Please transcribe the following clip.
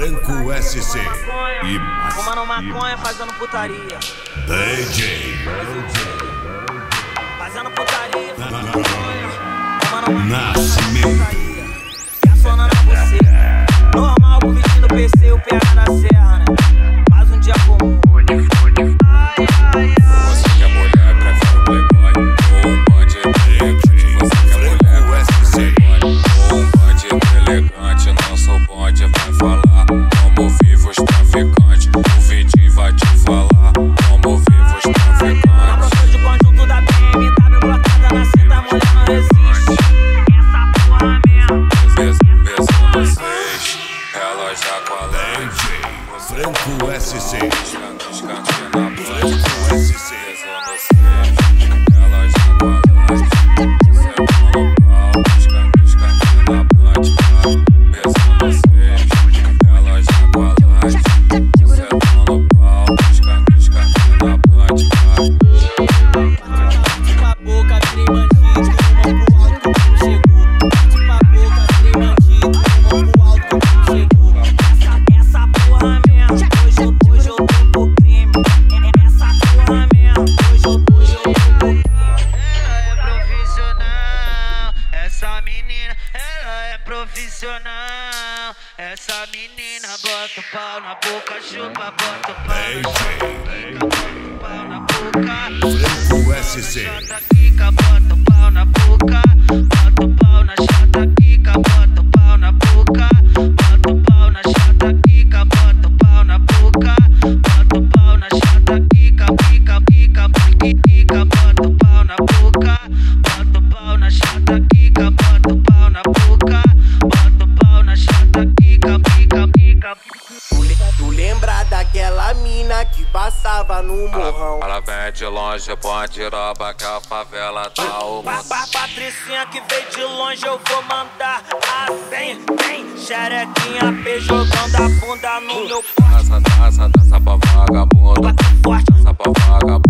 Branco SC. E mas, Fumando maconha, fazendo putaria. DJ. Fazendo putaria. Nascimento. fazendo putaria. você. Normal, vestindo PC, o PH. Branco SC. profissional. Essa menina bota o pau na boca, chupa, bota o pau. na boca. Pau na boca. Bota o pau na boca. passava no morrão. Ela vem de longe, pode ir que a favela tá o Patricinha que veio de longe, eu vou mandar assim, tem xerequinha P jogando a bunda no meu pai. Dança, dança, dança pra vagabundo, Dança pra vagabundo.